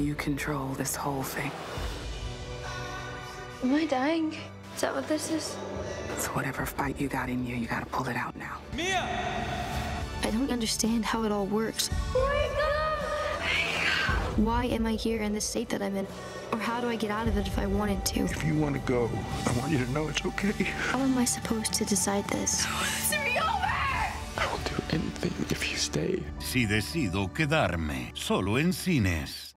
You control this whole thing. Am I dying? Is that what this is? So whatever fight you got in you, you gotta pull it out now. Mia, I don't understand how it all works. Why am I here in the state that I'm in? Or how do I get out of it if I wanted to? If you want to go, I want you to know it's okay. How am I supposed to decide this? I will do anything if you stay. Si decido quedarme, solo en cines.